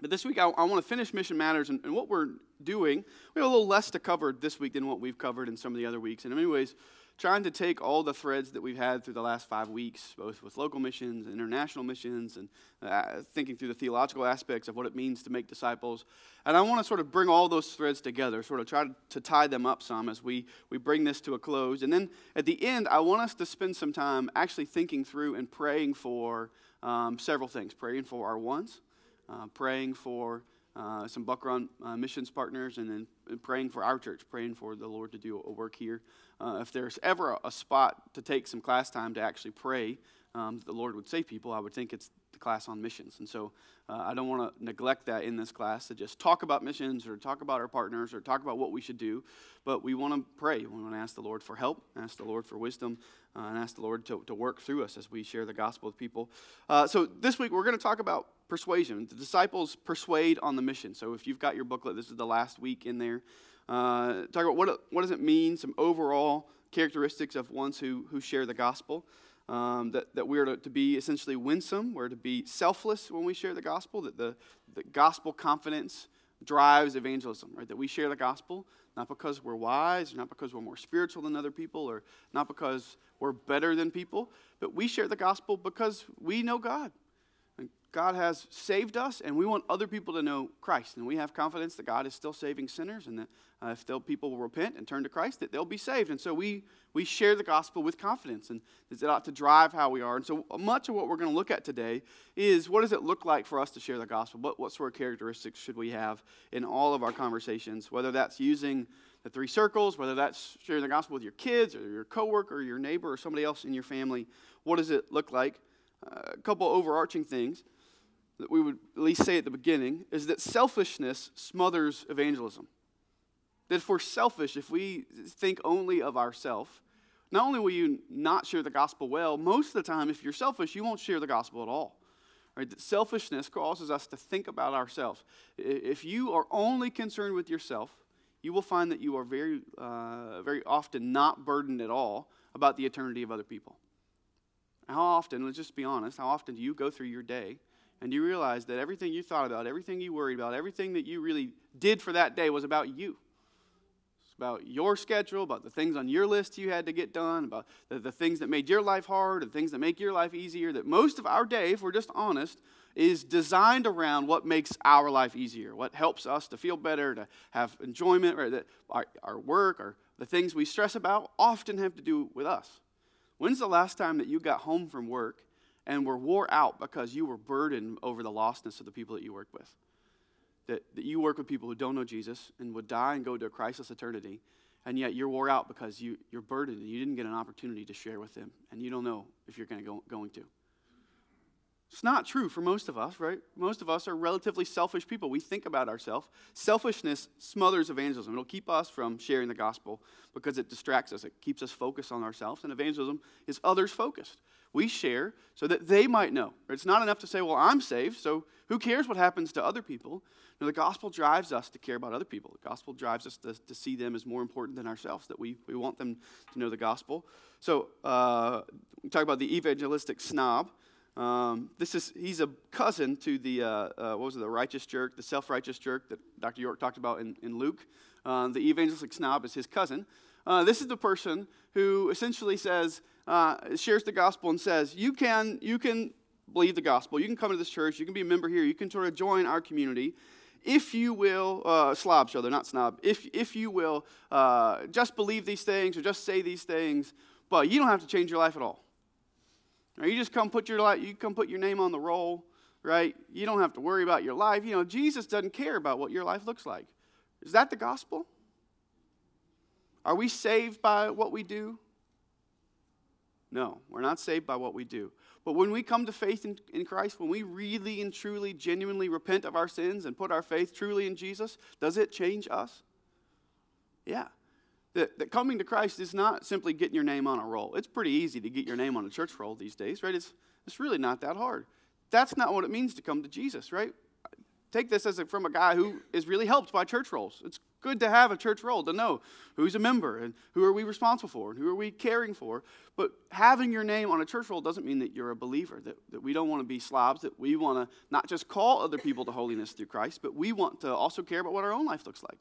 But this week, I, I want to finish Mission Matters and, and, what we're doing. We have a little less to cover this week than what we've covered in some of the other weeks. And in many ways, trying to take all the threads that we've had through the last five weeks, both with local missions and international missions, and uh, thinking through the theological aspects of what it means to make disciples. And I want to sort of bring all those threads together, sort of try to, tie them up some as we, we bring this to a close. And then at the end, I want us to spend some time actually thinking through and praying for um, several things praying for our ones praying for uh, some Buck Run uh, missions partners, and then praying for our church, praying for the Lord to do a work here. Uh, if there's ever a, a, spot to take some class time to actually pray um, that the Lord would save people, I would think it's the class on missions. And so uh, I don't want to neglect that in this class to just talk about missions or talk about our partners or talk about what we should do, but we want to pray. We want to ask the Lord for help, ask the Lord for wisdom, uh, and ask the Lord to, to work through us as we share the gospel with people. so this week we're going to talk about persuasion. The disciples persuade on the mission. So if you've got your booklet, this is the last week in there. Uh, talk about what, what does it mean, some overall characteristics of ones who, who share the gospel. Um, that, that we're to, to, be essentially winsome, we're to be selfless when we share the gospel, that the, the gospel confidence drives evangelism, right? That we share the gospel not because we're wise, not because we're more spiritual than other people, or not because we're better than people, but we share the gospel because we know God. God has saved us, and we want other people to know Christ. And we have confidence that God is still saving sinners, and that uh, if people will repent and turn to Christ, that they'll be saved. And so we, we share the gospel with confidence, and it ought to drive how we are. And so much of what we're going to look at today is what does it look like for us to share the gospel? What, what sort of characteristics should we have in all of our conversations, whether that's using the three circles, whether that's sharing the gospel with your kids or your coworker or your neighbor or somebody else in your family. What does it look like? Uh, a couple overarching things that we would at least say at the beginning is that selfishness smothers evangelism. That if we're selfish, if we think only of ourselves, not only will you not share the gospel well, most of the time, if you're selfish, you won't share the gospel at all. Right? That selfishness causes us to think about ourselves. If you are only concerned with yourself, you will find that you are very, uh, very often not burdened at all about the eternity of other people. How often, let's just be honest, how often do you go through your day and you realize that everything you thought about, everything you worried about, everything that you really did for that day was about you. It's about your schedule, about the things on your list you had to get done, about the, the things that made your life hard, and things that make your life easier. That most of our day, if we're just honest, is designed around what makes our life easier, what helps us to feel better, to have enjoyment, or that our, our work or the things we stress about often have to do with us. When's the last time that you got home from work and were wore out because you were burdened over the lostness of the people that you work with. That, that you work with people who don't know Jesus and would die and go to a Christless eternity, and yet you're wore out because you, you're burdened and you didn't get an opportunity to share with them, and you don't know if you're going to go, going to. It's not true for most of us, right? Most of us are relatively selfish people. We think about ourselves. Selfishness smothers evangelism. It'll keep us from sharing the gospel because it distracts us. It keeps us focused on ourselves. And evangelism is others focused. We share so that they might know. It's not enough to say, well, I'm saved, so who cares what happens to other people? No, the gospel drives us to care about other people. The gospel drives us to, to see them as more important than ourselves, that we, we want them to know the gospel. So, uh, we talk about the evangelistic snob. Um, this is he's a cousin to the uh, uh, what was it the righteous jerk, the self-righteous jerk that Dr. York talked about in, in Luke. Uh, the evangelistic snob is his cousin. Uh, this is the person who essentially says, uh, shares the gospel and says, you can, you can believe the gospel. You can come to this church. You can be a member here. You can sort of join our community. If you will, uh, slobs, so they're not snob. If, if you will, uh, just believe these things or just say these things, but you don't have to change your life at all. Or you just come put your life, you come put your name on the roll, right? You don't have to worry about your life. You know, Jesus doesn't care about what your life looks like. Is that the gospel? Are we saved by what we do? No, we're not saved by what we do. But when we come to faith in, in, Christ, when we really and truly, genuinely repent of our sins and put our faith truly in Jesus, does it change us? Yeah. That, that coming to Christ is not simply getting your name on a roll. It's pretty easy to get your name on a church roll these days, right? It's, it's really not that hard. That's not what it means to come to Jesus, right? Take this as a, from a guy who is really helped by church rolls. It's good to have a church roll to know who's a member and who are we responsible for and who are we caring for. But having your name on a church roll doesn't mean that you're a believer, that, that we don't want to be slobs, that we want to not just call other people to holiness through Christ, but we want to also care about what our own life looks like.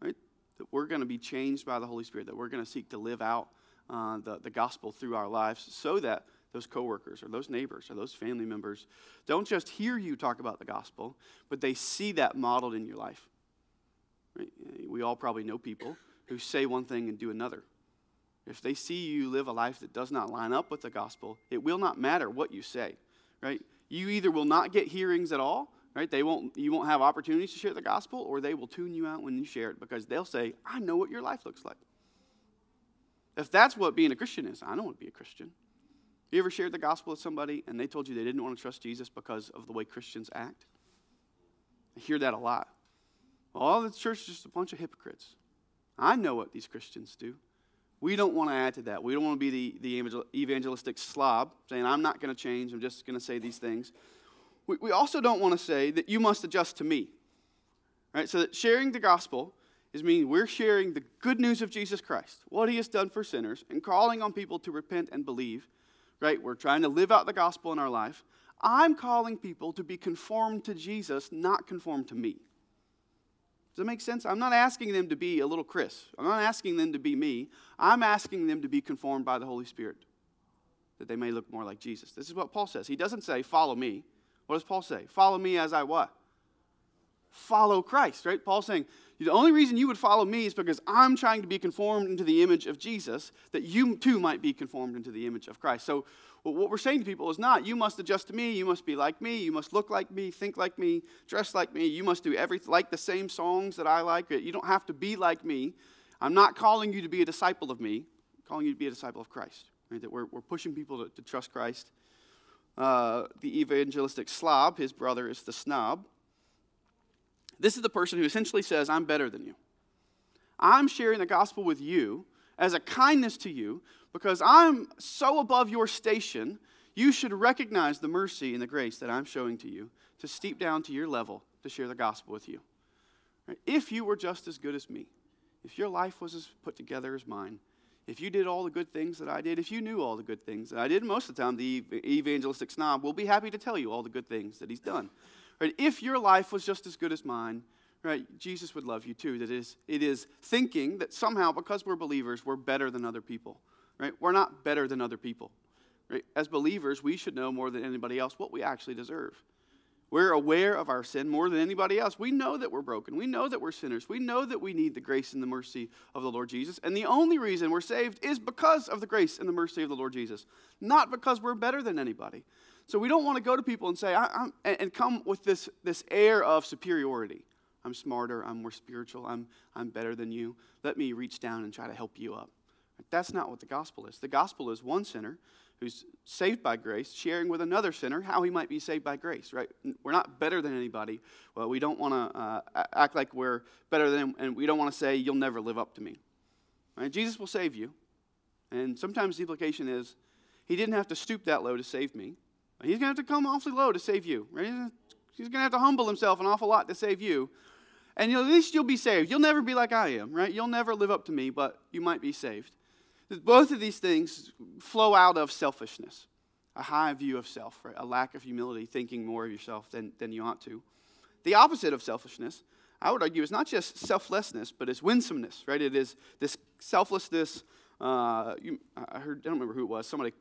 Right? That we're going to be changed by the Holy Spirit, that we're going to seek to live out uh, the, the gospel through our lives so that those coworkers or those neighbors or those family members don't just hear you talk about the gospel, but they see that modeled in your life. Right? We all probably know people who say one thing and do another. If they see you live a life that does not line up with the gospel, it will not matter what you say, right? You either will not get hearings at all, right? They won't, you won't have opportunities to share the gospel, or they will tune you out when you share it because they'll say, I know what your life looks like. If that's what being a Christian is, I don't want to be a Christian. You ever shared the gospel with somebody and they told you they didn't want to trust Jesus because of the way Christians act? I hear that a lot. All the church is just a bunch of hypocrites. I know what these Christians do. We don't want to add to that. We don't want to be the, the evangelistic slob saying, I'm not going to change, I'm just going to say these things. We, we also don't want to say that you must adjust to me. Right? So that sharing the gospel is meaning we're sharing the good news of Jesus Christ, what he has done for sinners, and calling on people to repent and believe. Right? We're trying to live out the gospel in our life. I'm calling people to be conformed to Jesus, not conformed to me. Does that make sense? I'm not asking them to be a little Chris. I'm not asking them to be me. I'm asking them to be conformed by the Holy Spirit, that they may look more like Jesus. This is what Paul says. He doesn't say, follow me. What does Paul say? Follow me as I what? Follow Christ, right? Paul's saying, the only reason you would follow me is because I'm trying to be conformed into the image of Jesus, that you too might be conformed into the image of Christ. So what we're saying to people is not, you must adjust to me, you must be like me, you must look like me, think like me, dress like me, you must do everything, like the same songs that I like. You don't have to be like me. I'm not calling you to be a disciple of me, I'm calling you to be a disciple of Christ. Right? That we're, we're pushing people to, to trust Christ. Uh, the evangelistic slob, his brother is the snob. This is the person who essentially says, I'm better than you. I'm sharing the gospel with you as a kindness to you because I'm so above your station, you should recognize the mercy and the grace that I'm showing to you to steep down to your level to share the gospel with you. If you were just as good as me, if your life was as put together as mine, if you did all the good things that I did, if you knew all the good things that I did, most of the time the evangelistic snob will be happy to tell you all the good things that he's done. Right? If your life was just as good as mine, right, Jesus would love you too. That is, it is thinking that somehow, because we're believers, we're better than other people. Right? We're not better than other people. Right? As believers, we should know more than anybody else what we actually deserve. We're aware of our sin more than anybody else. We know that we're broken. We know that we're sinners. We know that we need the grace and the mercy of the Lord Jesus. And the only reason we're saved is because of the grace and the mercy of the Lord Jesus, not because we're better than anybody. So we don't want to go to people and say, I, and come with this, this air of superiority. I'm smarter, I'm more spiritual, I'm, I'm better than you. Let me reach down and try to help you up. That's not what the gospel is. The gospel is one sinner who's saved by grace sharing with another sinner how he might be saved by grace, right? We're not better than anybody. Well, we don't want to uh, act like we're better than and we don't want to say, you'll never live up to me. Right? Jesus will save you. And sometimes the implication is, he didn't have to stoop that low to save me. He's going to have to come awfully low to save you. Right? He's going to have to humble himself an awful lot to save you. And at least you'll be saved. You'll never be like I am, right? You'll never live up to me, but you might be saved. Both of these things flow out of selfishness, a high view of self, right? a lack of humility, thinking more of yourself than, than you ought to. The opposite of selfishness, I would argue, is not just selflessness, but it's winsomeness, right? It is this selflessness. Uh, you, I heard, I don't remember who it was. Somebody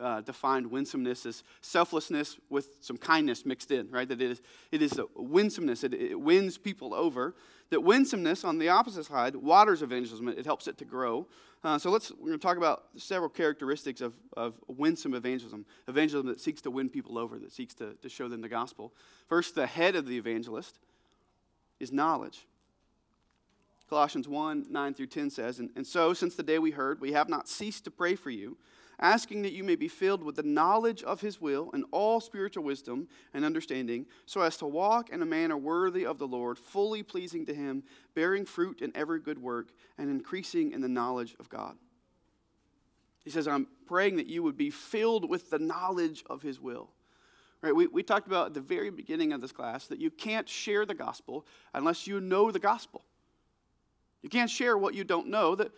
uh, defined winsomeness as selflessness with some kindness mixed in, right? That it is, it is winsomeness, it, it wins people over. That winsomeness, on the opposite side, waters evangelism, it helps it to grow. Uh, so let's, we're going to talk about several characteristics of, of winsome evangelism. Evangelism that seeks to win people over, that seeks to, to show them the gospel. First, the head of the evangelist is knowledge. Colossians 1 9 through 10 says, and, and so, since the day we heard, we have not ceased to pray for you asking that you may be filled with the knowledge of his will and all spiritual wisdom and understanding, so as to walk in a manner worthy of the Lord, fully pleasing to him, bearing fruit in every good work, and increasing in the knowledge of God. He says, I'm praying that you would be filled with the knowledge of his will. Right, we, we talked about at the very beginning of this class that you can't share the gospel unless you know the gospel. You can't share what you don't know. That,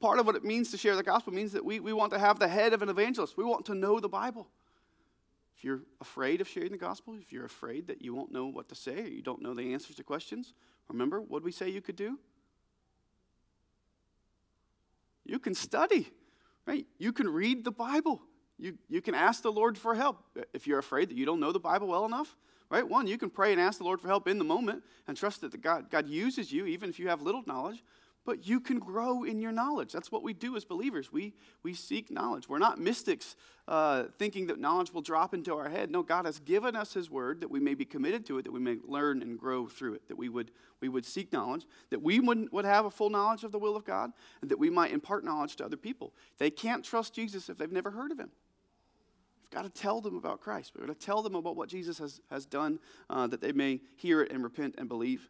part of what it means to share the gospel means that we, we want to have the head of an evangelist. We want to know the Bible. If you're afraid of sharing the gospel, if you're afraid that you won't know what to say or you don't know the answers to questions, remember what we say you could do? You can study, right? You can read the Bible. You, you can ask the Lord for help. If you're afraid that you don't know the Bible well enough, right? One, you can pray and ask the Lord for help in the moment and trust that God, God uses you, even if you have little knowledge but you can grow in your knowledge. That's what we do as believers. We, we seek knowledge. We're not mystics uh, thinking that knowledge will drop into our head. No, God has given us His word that we may be committed to it, that we may learn and grow through it, that we would, we would seek knowledge, that we would, would have a full knowledge of the will of God, and that we might impart knowledge to other people. They can't trust Jesus if they've never heard of Him. We've got to tell them about Christ. We've got to tell them about what Jesus has, has done, uh, that they may hear it and repent and believe.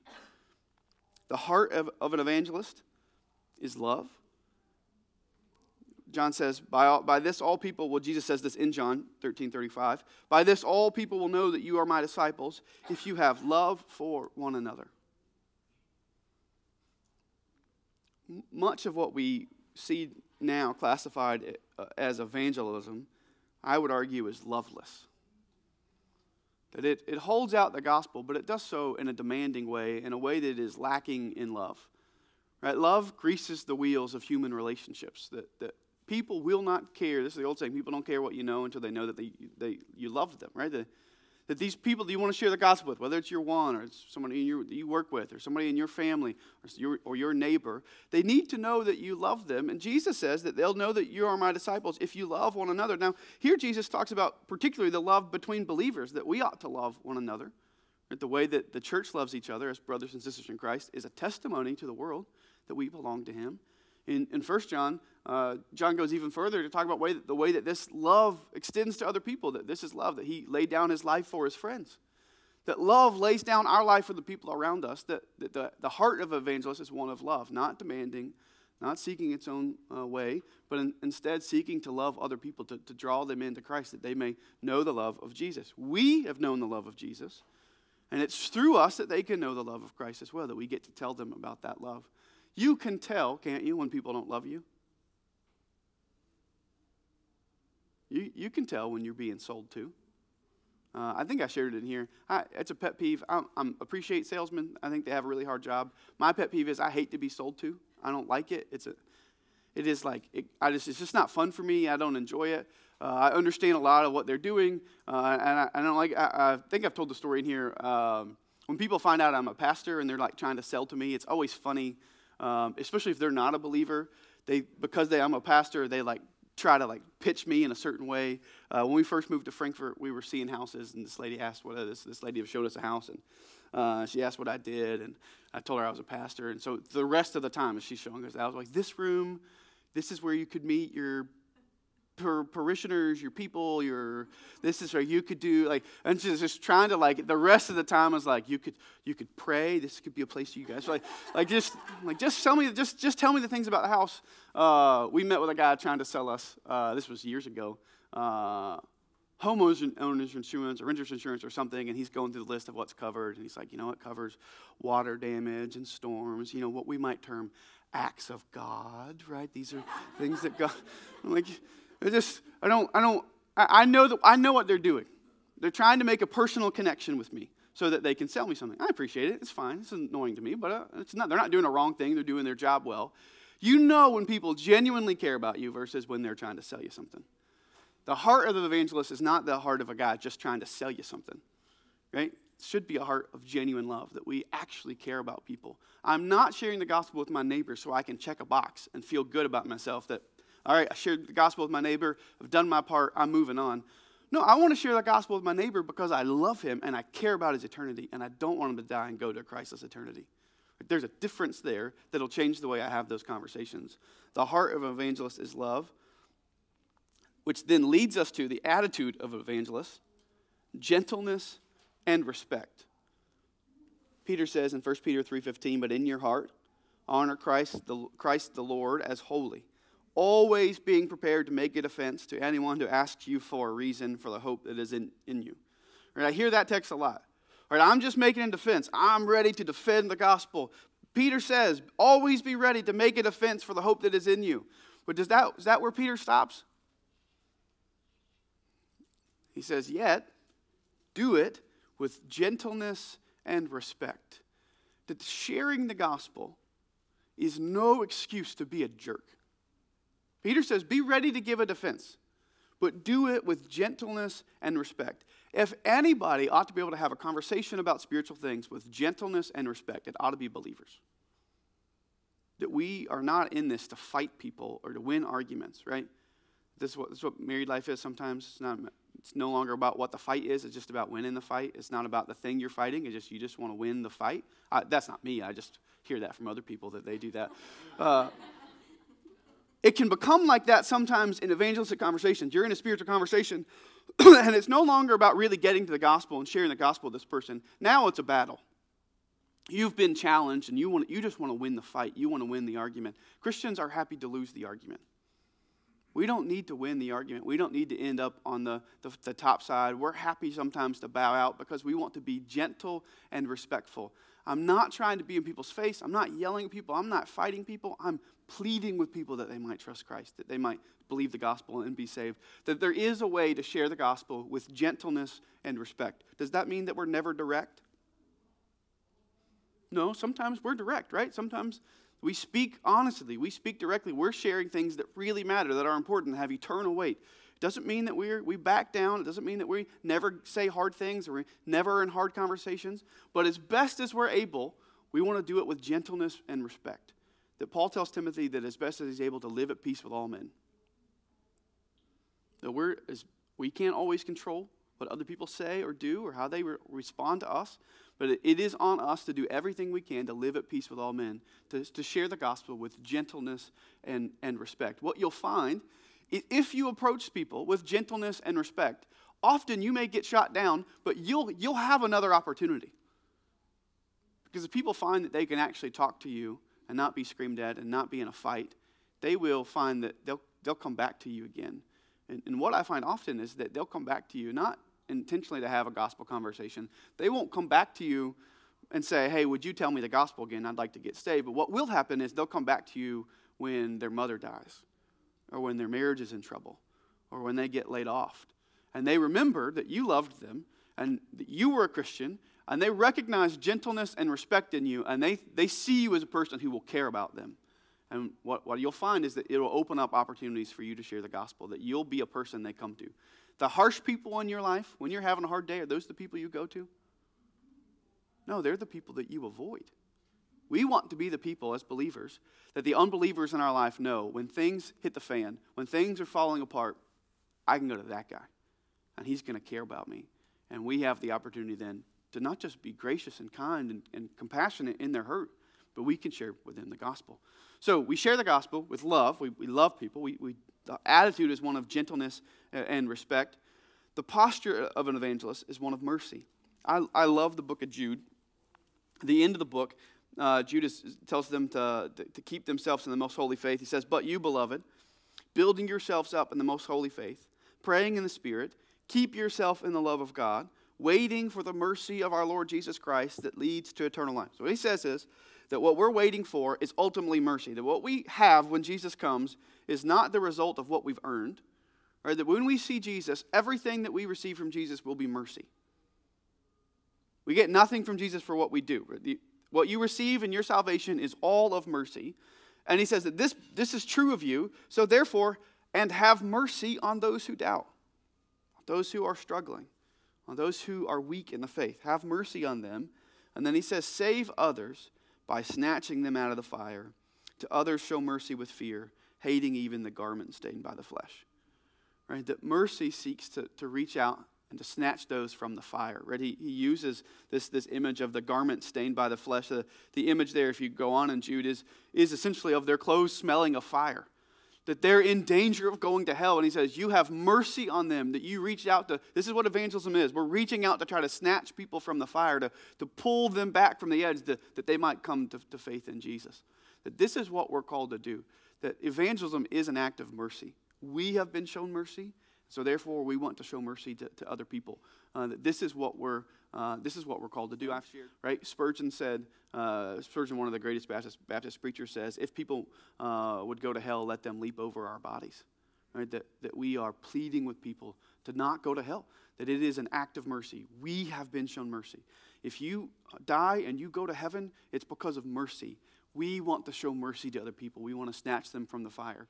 The heart of, of an evangelist is love. John says, by, all, by this all people, well, Jesus says this in John 13 35. By this all people will know that you are my disciples if you have love for one another. Much of what we see now classified uh, as evangelism, I would argue, is loveless. That it, it holds out the gospel, but it does so in a demanding way, in a way that is lacking in love. Right? Love greases the wheels of human relationships. That, that people will not care. This is the old saying people don't care what you know until they know that they, they, you love them, right? The, that these people that you want to share the gospel with, whether it's your one or it's somebody you, you work with or somebody in your family or your, or your neighbor, they need to know that you love them. And Jesus says that they'll know that you are my disciples if you love one another. Now, here Jesus talks about particularly the love between believers, that we ought to love one another. The way that the church loves each other as brothers and sisters in Christ is a testimony to the world that we belong to Him. In, in 1 John, uh, John goes even further to talk about way the way that this love extends to other people, that this is love, that He laid down His life for His friends. That love lays down our life for the people around us, that, that the, the heart of evangelist is one of love, not demanding, not seeking its own uh, way, but in, instead seeking to love other people, to, to draw them into Christ, that they may know the love of Jesus. We have known the love of Jesus, and it's through us that they can know the love of Christ as well, that we get to tell them about that love. You can tell, can't you, when people don't love you? You, you can tell when you're being sold to. Uh, I think I shared it in here. I, it's a pet peeve. I am appreciate salesmen. I think they have a really hard job. My pet peeve is I hate to be sold to. I don't like it. It's a, it is like it, I just it's just not fun for me. I don't enjoy it. Uh, I understand a lot of what they're doing, uh, and I, I, don't like. I, I, think I've told the story in here. Um, when people find out I'm a pastor and they're like trying to sell to me, it's always funny um, especially if they're not a believer. They because they I'm a pastor, they like try to like pitch me in a certain way. Uh, when we first moved to Frankfort, we were seeing houses, and this lady asked what this this lady showed us a house, and uh, she asked what I did, and I told her I was a pastor. And so the rest of the time, as she's showing us, I was like, "This room, this is where you could meet your par- parishioners, your people, your this is where you could do like and just, just trying to like the rest of the time I was like you could you could pray. This could be a place for you guys. like like just like just tell me just just tell me the things about the house. Uh, we met with a guy trying to sell us. Uh, this was years ago. Uh, homeowners insurance or renters insurance or something, and he's going through the list of what's covered, and he's like, you know, it covers water damage and storms, you know, what we might term acts of God, right? These are things that God, I'm like, I just, I don't, I don't, I, know that I know what they're doing. They're trying to make a personal connection with me so that they can sell me something. I appreciate it. It's fine. It's annoying to me, but uh, it's not. They're not doing a wrong thing. They're doing their job well. You know when people genuinely care about you versus when they're trying to sell you something. The heart of the evangelist is not the heart of a guy just trying to sell you something, right? It should be a heart of genuine love that we actually care about people. I'm not sharing the gospel with my neighbor so I can check a box and feel good about myself that all right, I shared the gospel with my neighbor. I've done my part. I'm moving on. No, I want to share the gospel with my neighbor because I love him and I care about his eternity and I don't want him to die and go to a Christless eternity. There's a difference there that'll change the way I have those conversations. The heart of an evangelist is love, which then leads us to the attitude of an evangelist gentleness and respect. Peter says in 1 Peter 3:15, "But in your heart honor Christ the, Christ the Lord as holy." Always being prepared to make a defense to anyone who asks you for a reason for the hope that is in, in you. Right, I hear that text a lot. Right, I'm just making a defense. I'm ready to defend the gospel. Peter says, always be ready to make a defense for the hope that is in you. But does that, is that where Peter stops? He says, yet, do it with gentleness and respect. That sharing the gospel is no excuse to be a jerk. Peter says, be ready to give a defense, but do it with gentleness and respect. If anybody ought to be able to have a conversation about spiritual things with gentleness and respect, it ought to be believers. That we are not in this to fight people or to win arguments, right? This is what, this is what married life is sometimes. It's, not, it's no longer about what the fight is, it's just about winning the fight. It's not about the thing you're fighting, it's just you just want to win the fight. I, that's not me, I just hear that from other people that they do that. Uh, it can become like that sometimes in evangelistic conversations. You're in a spiritual conversation, and it's no longer about really getting to the gospel and sharing the gospel with this person. Now it's a battle. You've been challenged, and you, want, you just want to win the fight. You want to win the argument. Christians are happy to lose the argument. We don't need to win the argument. We don't need to end up on the, the, the, top side. We're happy sometimes to bow out because we want to be gentle and respectful. I'm not trying to be in people's face. I'm not yelling at people. I'm not fighting people. I'm pleading with people that they might trust Christ, that they might believe the gospel and be saved. That there is a way to share the gospel with gentleness and respect. Does that mean that we're never direct? No, sometimes we're direct, right? Sometimes we speak honestly, we speak directly. We're sharing things that really matter, that are important, have eternal weight. It doesn't mean that we we back down. It doesn't mean that we never say hard things or we never in hard conversations. But as best as we're able, we want to do it with gentleness and respect. That Paul tells Timothy that as best as he's able to live at peace with all men. That we're as we can't always control what other people say or do or how they re- respond to us, but it, is on us to do everything we can to live at peace with all men, to, to share the gospel with gentleness and, and respect. What you'll find if you approach people with gentleness and respect, often you may get shot down, but you'll, you'll have another opportunity. Because if people find that they can actually talk to you and not be screamed at and not be in a fight, they will find that they'll, they'll come back to you again. And, and what I find often is that they'll come back to you not intentionally to have a gospel conversation. They won't come back to you and say, hey, would you tell me the gospel again? I'd like to get saved. But what will happen is they'll come back to you when their mother dies or when their marriage is in trouble or when they get laid off. And they remember that you loved them and that you were a Christian and they recognize gentleness and respect in you and they, they see you as a person who will care about them. And what, what you'll find is that it'll open up opportunities for you to share the gospel, that you'll be a person they come to. The harsh people in your life, when you're having a hard day, are those the people you go to? No, they're the people that you avoid. We want to be the people as believers that the unbelievers in our life know when things hit the fan, when things are falling apart, I can go to that guy and he's going to care about me. And we have the opportunity then to not just be gracious and kind and, and compassionate in their hurt, but we can share with them the gospel. So we share the gospel with love. We, we love people. We, we, the attitude is one of gentleness and respect. The posture of an evangelist is one of mercy. I, I love the book of Jude. The end of the book, uh, Judas tells them to, to keep themselves in the most holy faith. He says, But you, beloved, building yourselves up in the most holy faith, praying in the Spirit, keep yourself in the love of God, waiting for the mercy of our Lord Jesus Christ that leads to eternal life. So what he says is that what we're waiting for is ultimately mercy. That what we have when Jesus comes is not the result of what we've earned. Right? That when we see Jesus, everything that we receive from Jesus will be mercy. We get nothing from Jesus for what we do. What you receive in your salvation is all of mercy. And he says that this, this is true of you, so therefore, and have mercy on those who doubt, those who are struggling, on those who are weak in the faith. Have mercy on them. And then he says, save others by snatching them out of the fire. To others, show mercy with fear, hating even the garment stained by the flesh. Right? That mercy seeks to, to reach out and to snatch those from the fire. Right? He, he uses this, this image of the garment stained by the flesh. The, the image there, if you go on in Jude, is, is essentially of their clothes smelling of fire. That they're in danger of going to hell. And he says, You have mercy on them, that you reach out to. This is what evangelism is. We're reaching out to try to snatch people from the fire, to, to pull them back from the edge, to, that they might come to, to faith in Jesus. That this is what we're called to do. That evangelism is an act of mercy. We have been shown mercy, So therefore, we want to show mercy to, to other people. Uh, this is what we're uh, this is what we're called to do. Right? Spurgeon said. Uh, Spurgeon, one of the greatest Baptist, Baptist preachers, says, "If people uh, would go to hell, let them leap over our bodies." Right? That that we are pleading with people to not go to hell. That it is an act of mercy. We have been shown mercy. If you die and you go to heaven, it's because of mercy. We want to show mercy to other people. We want to snatch them from the fire.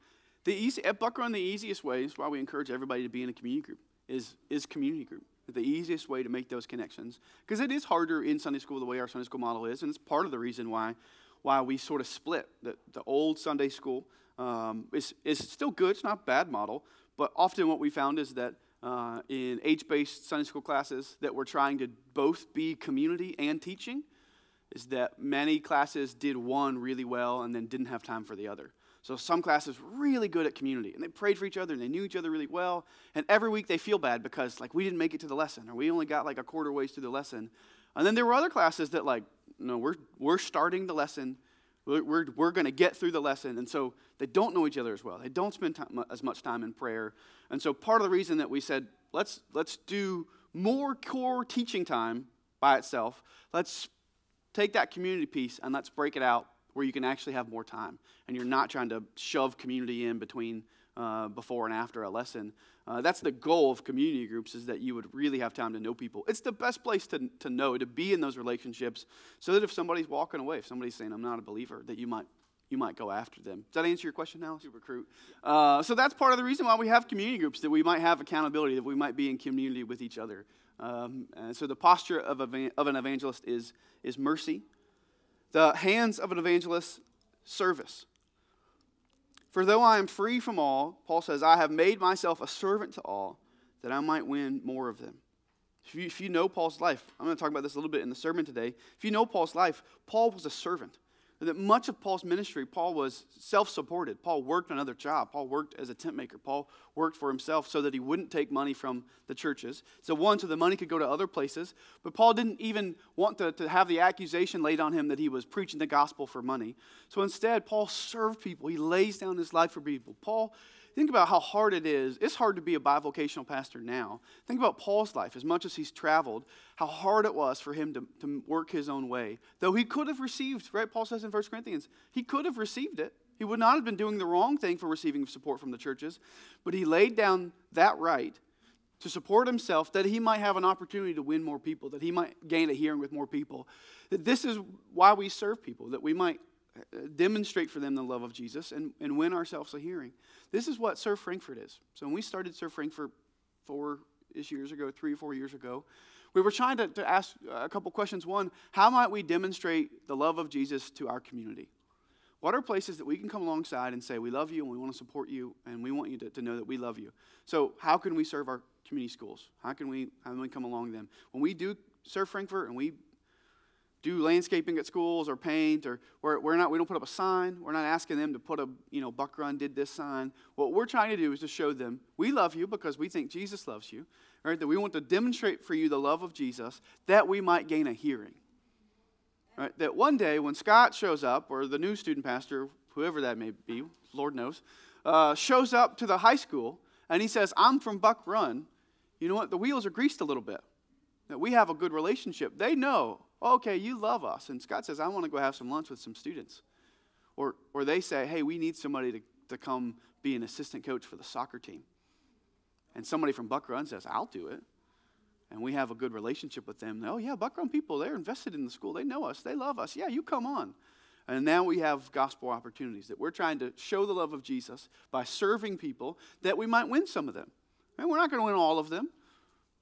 The easy, at Buck Run, the easiest way, is why we encourage everybody to be in a community group, is, is community group. The easiest way to make those connections. Because it is harder in Sunday school the way our Sunday school model is, and it's part of the reason why, why we sort of split. The, the old Sunday school um, is, is still good, it's not a bad model, but often what we found is that uh, in age-based Sunday school classes that we're trying to both be community and teaching, is that many classes did one really well and then didn't have time for the other. So some classes really good at community, and they prayed for each other, and they knew each other really well. And every week they feel bad because like we didn't make it to the lesson, or we only got like a quarter ways through the lesson. And then there were other classes that like, no, we're we're starting the lesson, we're we're, we're going to get through the lesson, and so they don't know each other as well. They don't spend time, as much time in prayer, and so part of the reason that we said let's let's do more core teaching time by itself. Let's take that community piece and let's break it out where you can actually have more time and you're not trying to shove community in between uh, before and after a lesson. Uh, that's the goal of community groups is that you would really have time to know people. It's the best place to, to know, to be in those relationships so that if somebody's walking away, if somebody's saying, I'm not a believer, that you might you might go after them. Does that answer your question now? To recruit. Uh, so that's part of the reason why we have community groups, that we might have accountability, that we might be in community with each other. Um, so the posture of, a, of an evangelist is, is mercy, the hands of an evangelist, service. For though I am free from all, Paul says, I have made myself a servant to all, that I might win more of them. If you, if you know Paul's life, I'm going to talk about this a little bit in the sermon today. If you know Paul's life, Paul was a servant that much of Paul's ministry, Paul was self supported. Paul worked another job. Paul worked as a tent maker. Paul worked for himself so that he wouldn't take money from the churches. So, one, so the money could go to other places. But Paul didn't even want to, to have the accusation laid on him that he was preaching the gospel for money. So, instead, Paul served people. He lays down his life for people. Paul Think about how hard it is. It's hard to be a bivocational pastor now. Think about Paul's life, as much as he's traveled, how hard it was for him to, to work his own way. Though he could have received, right? Paul says in 1 Corinthians, he could have received it. He would not have been doing the wrong thing for receiving support from the churches, but he laid down that right to support himself that he might have an opportunity to win more people, that he might gain a hearing with more people. That this is why we serve people, that we might demonstrate for them the love of Jesus and, and win ourselves a hearing. This is what Serve Frankfort is. So when we started Serve Frankfort four ish years ago, three or four years ago, we were trying to, to ask a couple questions. One, how might we demonstrate the love of Jesus to our community? What are places that we can come alongside and say, we love you and we want to support you and we want you to, to know that we love you? So, how can we serve our community schools? How can we, how can we come along them? When we do serve Frankfort and we do landscaping at schools or paint or we're, we're not we don't put up a sign. We're not asking them to put a you know buck run did this sign. What we're trying to do is to show them we love you because we think jesus loves you right? That we want to demonstrate for you the love of jesus that we might gain a hearing right? That one day when scott shows up or the new student pastor whoever that may be lord knows uh, shows up to the high school and he says i'm from buck run. You know what? The wheels are greased a little bit. That we have a good relationship. They know okay, you love us. And Scott says, I want to go have some lunch with some students. Or, or they say, hey, we need somebody to, to come be an assistant coach for the soccer team. And somebody from Buck Run says, I'll do it. And we have a good relationship with them. Oh, yeah, Buck Run people, they're invested in the school. They know us. They love us. Yeah, you come on. And now we have gospel opportunities that we're trying to show the love of Jesus by serving people that we might win some of them. And we're not going to win all of them.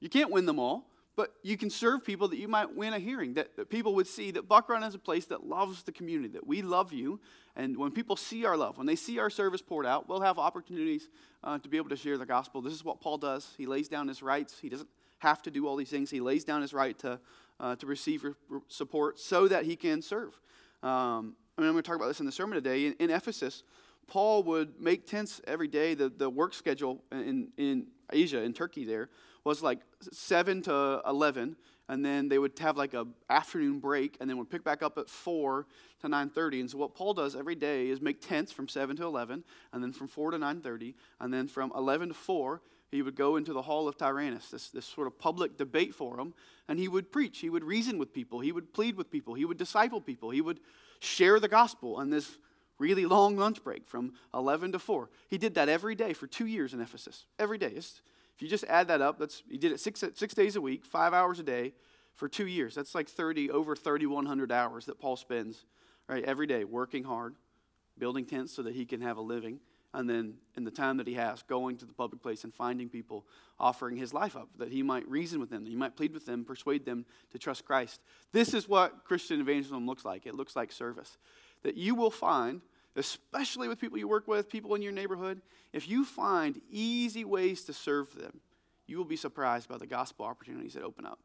You can't win them all. But you can serve people that you might win a hearing, that, that people would see that Buck Run is a place that loves the community, that we love you. And when people see our love, when they see our service poured out, we'll have opportunities uh, to be able to share the gospel. This is what Paul does. He lays down his rights. He doesn't have to do all these things. He lays down his right to, uh, to receive support so that he can serve. Um, I mean, I'm going to talk about this in the sermon today. In, in Ephesus, Paul would make tents every day. The, the work schedule in, in Asia, in Turkey, there was like 7 to 11 and then they would have like a afternoon break and then would pick back up at 4 to 9.30 and so what paul does every day is make tents from 7 to 11 and then from 4 to 9.30 and then from 11 to 4 he would go into the hall of Tyrannus, this, this sort of public debate forum, and he would preach. He would reason with people. He would plead with people. He would disciple people. He would share the gospel on this really long lunch break from 11 to 4. He did that every day for two years in Ephesus. Every day. It's, if you just add that up, that's, he did it six, six days a week, five hours a day for two years. That's like 30, over 3,100 hours that Paul spends right, every day working hard, building tents so that he can have a living and then in the time that he has, going to the public place and finding people, offering his life up, that he might reason with them, that he might plead with them, persuade them to trust Christ. This is what Christian evangelism looks like. It looks like service. That you will find, especially with people you work with, people in your neighborhood, if you find easy ways to serve them, you will be surprised by the gospel opportunities that open up.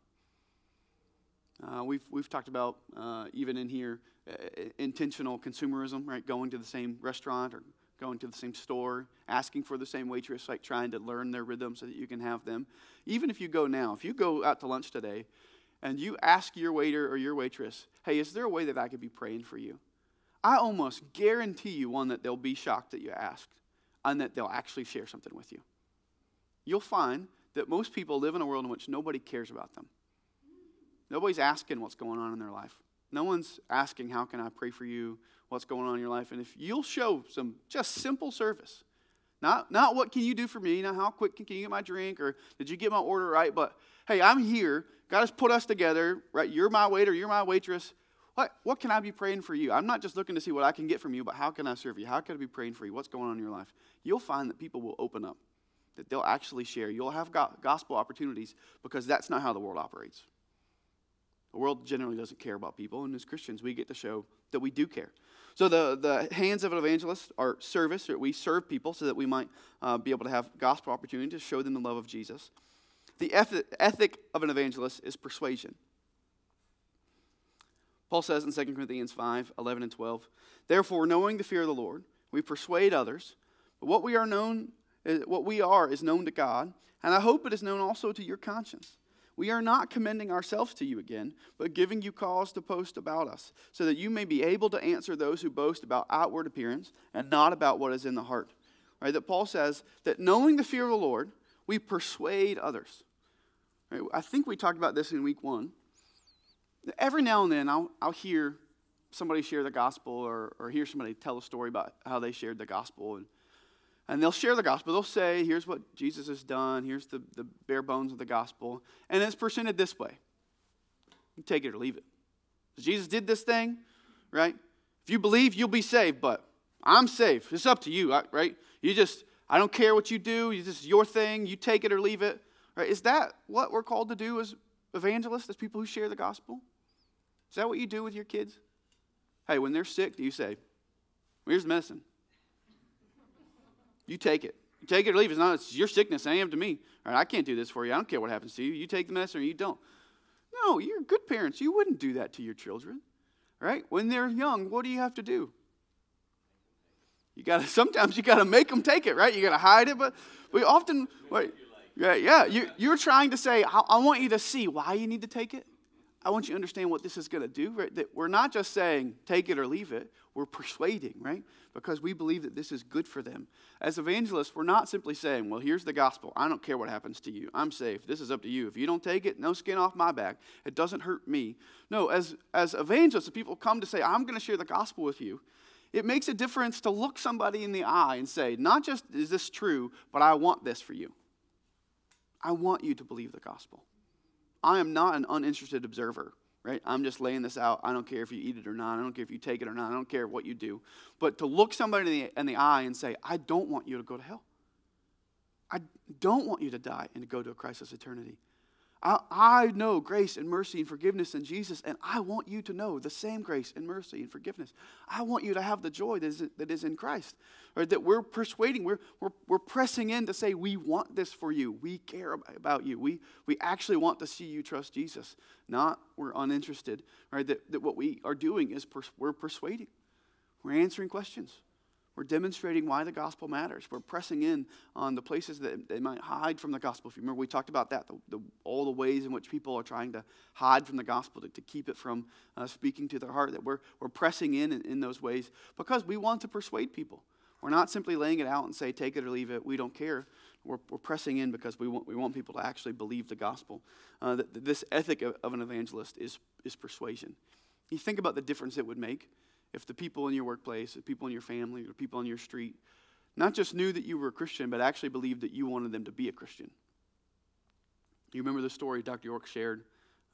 Uh, we've, we've talked about, uh, even in here, uh, intentional consumerism, right? Going to the same restaurant or going to the same store, asking for the same waitress, like trying to learn their rhythm so that you can have them. Even if you go now, if you go out to lunch today and you ask your waiter or your waitress, hey, is there a way that I could be praying for you? I almost guarantee you, one, that they'll be shocked that you asked and that they'll actually share something with you. You'll find that most people live in a world in which nobody cares about them. Nobody's asking what's going on in their life. No one's asking, How can I pray for you? what's going on in your life. And if you'll show some just simple service, not, not what can you do for me, not how quick can you get my drink, or did you get my order right, but hey, I'm here. God has put us together, right? You're my waiter, you're my waitress. What, what can I be praying for you? I'm not just looking to see what I can get from you, but how can I serve you? How can I be praying for you? What's going on in your life? You'll find that people will open up, that they'll actually share. You'll have gospel opportunities because that's not how the world operates. The world generally doesn't care about people, and as Christians, we get to show that we do care. So, the, the hands of an evangelist are service, that we serve people so that we might uh, be able to have gospel opportunity to show them the love of Jesus. The ethic of an evangelist is persuasion. Paul says in 2 Corinthians 5 11 and 12, Therefore, knowing the fear of the Lord, we persuade others, but what we are known, eh, what we are is known to God, and I hope it is known also to your conscience. We are not commending ourselves to you again, but giving you cause to boast about us, so that you may be able to answer those who boast about outward appearance and not about what is in the heart. Right? That Paul says that knowing the fear of the Lord, we persuade others. Right? I think we talked about this in week one. Every now and then I'll, I'll hear somebody share the gospel or, or hear somebody tell a story about how they shared the gospel. And and they'll share the gospel. They'll say, here's what Jesus has done, here's the, the bare bones of the gospel. And it's presented this way you take it or leave it. Jesus did this thing, right? If you believe, you'll be saved, but I'm saved. It's up to you, right? You just, I don't care what you do, this is your thing, you take it or leave it. Right? Is that what we're called to do as evangelists, as people who share the gospel? Is that what you do with your kids? Hey, when they're sick, do you say, here's the medicine? You take it. You take it or leave it. It's not it's your sickness. I am to me. All right, I can't do this for you. I don't care what happens to you. You take the medicine or you don't. No, you're good parents. You wouldn't do that to your children. Right? When they're young, what do you have to do? You gotta sometimes you gotta make them take it, right? You gotta hide it, but we often wait, yeah, yeah. You, you're trying to say, I, I want you to see why you need to take it. I want you to understand what this is going to do. Right? That we're not just saying take it or leave it. We're persuading, right? Because we believe that this is good for them. As evangelists, we're not simply saying, well, here's the gospel. I don't care what happens to you. I'm safe. This is up to you. If you don't take it, no skin off my back. It doesn't hurt me. No, as, as evangelists, if people come to say, I'm going to share the gospel with you, it makes a difference to look somebody in the eye and say, not just is this true, but I want this for you. I want you to believe the gospel. I am not an uninterested observer, right? I'm just laying this out. I don't care if you eat it or not. I don't care if you take it or not. I don't care what you do. But to look somebody in the, in the eye and say, I don't want you to go to hell. I don't want you to die and to go to a Christless eternity. I, I know grace and mercy and forgiveness in Jesus, and I want you to know the same grace and mercy and forgiveness. I want you to have the joy that is, that is in Christ. Or that we're persuading, we're, we're, we're pressing in to say, we want this for you. We care about you. We, we actually want to see you trust Jesus. Not we're uninterested. Right? That, that what we are doing is pers- we're persuading, we're answering questions. We're demonstrating why the gospel matters. We're pressing in on the places that they might hide from the gospel. If you remember, we talked about that, the, the, all the ways in which people are trying to hide from the gospel, to, to keep it from uh, speaking to their heart, that we're, we're pressing in, in in those ways because we want to persuade people. We're not simply laying it out and say, take it or leave it, we don't care. We're, we're pressing in because we want, we want people to actually believe the gospel. Uh, this ethic of, of an evangelist is, is persuasion. You think about the difference it would make if the people in your workplace, the people in your family, the people on your street, not just knew that you were a Christian, but actually believed that you wanted them to be a Christian. You remember the story Dr. York shared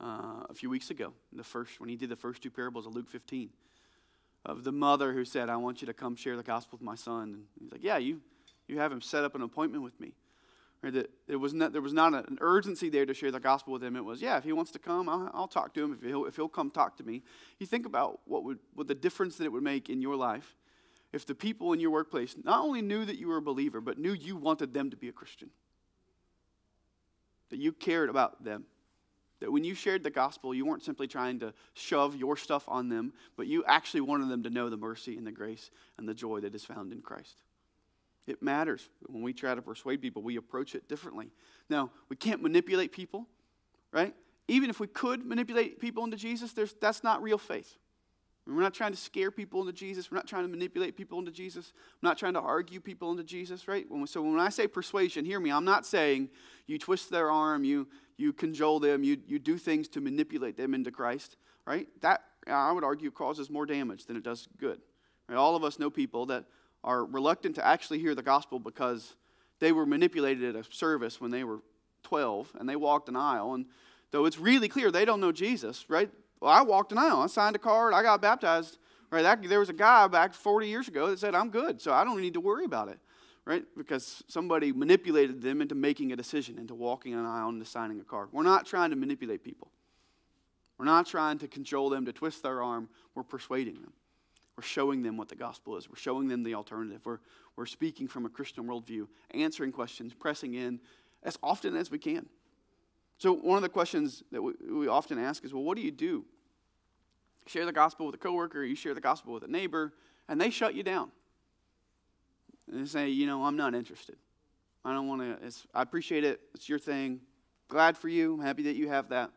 uh, a few weeks ago, the first when he did the first two parables of Luke 15, of the mother who said, "I want you to come share the gospel with my son." And he's like, "Yeah, you you have him set up an appointment with me." Right, that it was not, there was not an urgency there to share the gospel with him. It was, yeah, if he wants to come, I'll, I'll talk to him. If he'll, if he'll come talk to me, you think about what would what the difference that it would make in your life if the people in your workplace not only knew that you were a believer, but knew you wanted them to be a Christian, that you cared about them, that when you shared the gospel, you weren't simply trying to shove your stuff on them, but you actually wanted them to know the mercy and the grace and the joy that is found in Christ. It matters. When we try to persuade people, we approach it differently. Now, we can't manipulate people, right? Even if we could manipulate people into Jesus, that's not real faith. We're not trying to scare people into Jesus. We're not trying to manipulate people into Jesus. I'm not trying to argue people into Jesus, right? When we, so when I say persuasion, hear me. I'm not saying you twist their arm, you, you cajole them, you, you do things to manipulate them into Christ, right? That, I would argue, causes more damage than it does good. Right? All of us know people that are reluctant to actually hear the gospel because they were manipulated at a service when they were 12 and they walked an aisle. And though it's really clear they don't know Jesus, right? Well, I walked an aisle. I signed a card. I got baptized. Right? That, there was a guy back 40 years ago that said, I'm good, so I don't need to worry about it. Right? Because somebody manipulated them into making a decision, into walking an aisle, into signing a card. We're not trying to manipulate people. We're not trying to control them, to twist their arm. We're persuading them. We're showing them what the gospel is. We're showing them the alternative. We're, we're speaking from a Christian worldview, answering questions, pressing in as often as we can. So, one of the questions that we, we often ask is well, what do you do? share the gospel with a coworker, you share the gospel with a neighbor, and they shut you down. And they say, you know, I'm not interested. I don't want to, I appreciate it. It's your thing. Glad for you. I'm happy that you have that.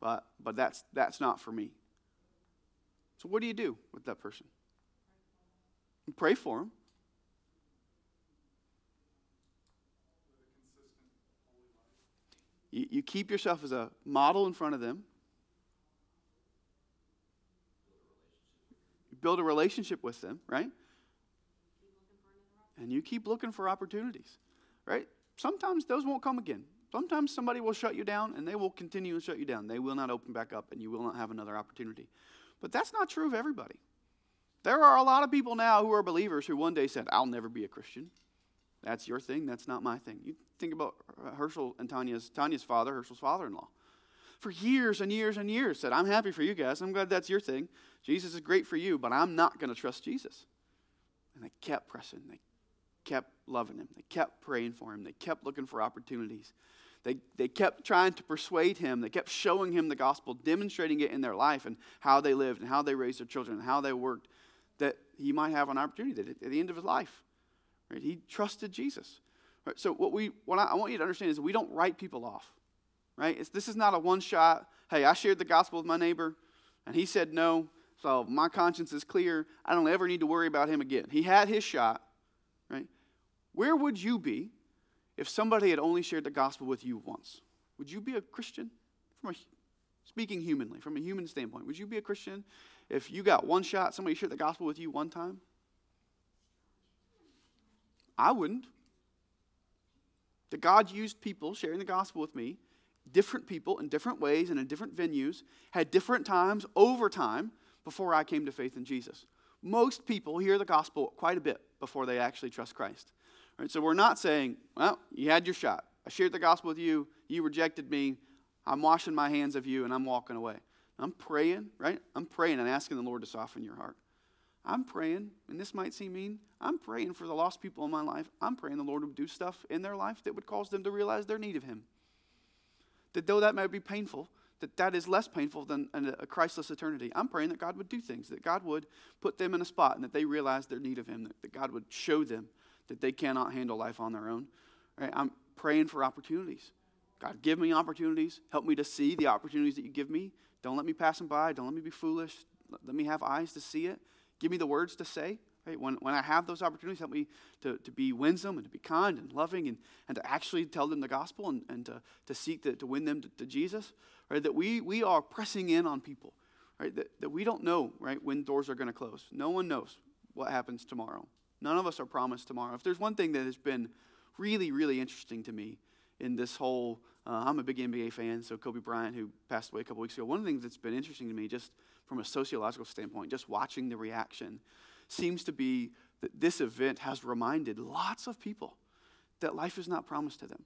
But, but that's, that's not for me. So, what do you do with that person? You pray for them. You, keep yourself as a model in front of them. You build a relationship with them, right? And you keep looking for opportunities, right? Sometimes those won't come again. Sometimes somebody will shut you down and they will continue to shut you down. They will not open back up and you will not have another opportunity. But that's not true of everybody. There are a lot of people now who are believers who one day said, I'll never be a Christian. That's your thing, that's not my thing. You think about uh, Herschel and Tanya's, Tanya's father, Herschel's father in law. For years and years and years said, I'm happy for you guys. I'm glad that's your thing. Jesus is great for you, but I'm not going to trust Jesus. And they kept pressing. They kept loving him. They kept praying for him. They kept looking for opportunities. They, they kept trying to persuade him. They kept showing him the gospel, demonstrating it in their life and how they lived and how they raised their children and how they worked, that he might have an opportunity that at the end of his life, right, he trusted Jesus. Right, so what, we, what I, want you to understand is we don't write people off. Right? It's, this is not a one shot, hey, I shared the gospel with my neighbor and he said no, so my conscience is clear. I don't ever need to worry about him again. He had his shot. Right? Where would you be if somebody had only shared the gospel with you once, would you be a Christian? From a, speaking humanly, from a human standpoint, would you be a Christian if you got one shot, somebody shared the gospel with you one time? I wouldn't. That God used people sharing the gospel with me, different people in different ways and in different venues, had different times over time before I came to faith in Jesus. Most people hear the gospel quite a bit before they actually trust Christ. Right, so we're not saying, well, you had your shot. I shared the gospel with you. You rejected me. I'm washing my hands of you and I'm walking away. I'm praying, right? I'm praying and asking the Lord to soften your heart. I'm praying, and this might seem mean, I'm praying for the lost people in my life. I'm praying the Lord would do stuff in their life that would cause them to realize their need of Him. That though that might be painful, that that is less painful than a Christless eternity. I'm praying that God would do things, that God would put them in a spot and that they realize their need of Him, that God would show them that they cannot handle life on their own. Right? I'm praying for opportunities. God, give me opportunities. Help me to see the opportunities that you give me. Don't let me pass them by. Don't let me be foolish. Let me have eyes to see it. Give me the words to say. Right? When, when I have those opportunities, help me to, to be winsome and to be kind and loving and, and to actually tell them the gospel and, and to, to seek to, to win them to, to Jesus. Right? That we, we are pressing in on people. Right? That, that we don't know right, when doors are going to close. No one knows what happens tomorrow. None of us are promised tomorrow. If there's one thing that has been really, really interesting to me in this whole, uh, I'm a big NBA fan, so Kobe Bryant, who passed away a couple weeks ago, one of the things that's been interesting to me, just from a sociological standpoint, just watching the reaction seems to be that this event has reminded lots of people that life is not promised to them.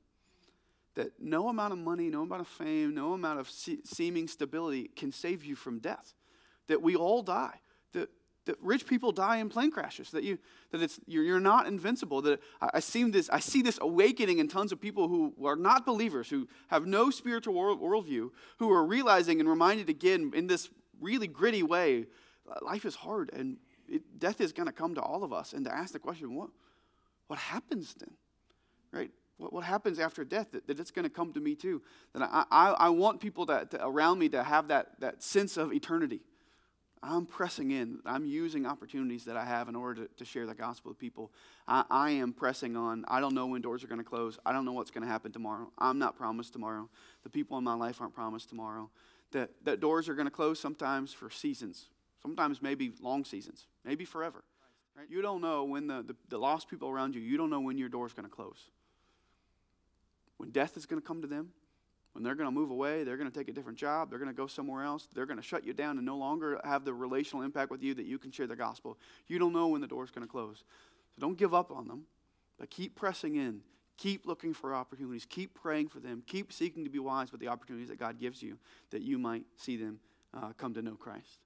That no amount of money, no amount of fame, no amount of se- seeming stability can save you from death. That we all die. That, rich people die in plane crashes. That, you, that it's, you're, you're not invincible. That I, I, see this, I see this awakening in tons of people who are not believers, who have no spiritual world, worldview, who are realizing and reminded again in this really gritty way uh, life is hard and it, death is going to come to all of us. And to ask the question, what, what happens then? Right? What, happens after death? That, that it's going to come to me too. That I, I, I want people that, to, around me to have that, that sense of eternity. I'm pressing in. I'm using opportunities that I have in order to, to share the gospel with people. I, I, am pressing on. I don't know when doors are going to close. I don't know what's going to happen tomorrow. I'm not promised tomorrow. The people in my life aren't promised tomorrow. That, that doors are going to close sometimes for seasons, sometimes maybe long seasons, maybe forever. Right? You don't know when the, the, the lost people around you, you don't know when your door is going to close. When death is going to come to them, when they're going to move away, they're going to take a different job, they're going to go somewhere else, they're going to shut you down and no longer have the relational impact with you that you can share the gospel. You don't know when the door is going to close. So don't give up on them, but keep pressing in. Keep looking for opportunities. Keep praying for them. Keep seeking to be wise with the opportunities that God gives you that you might see them uh, come to know Christ.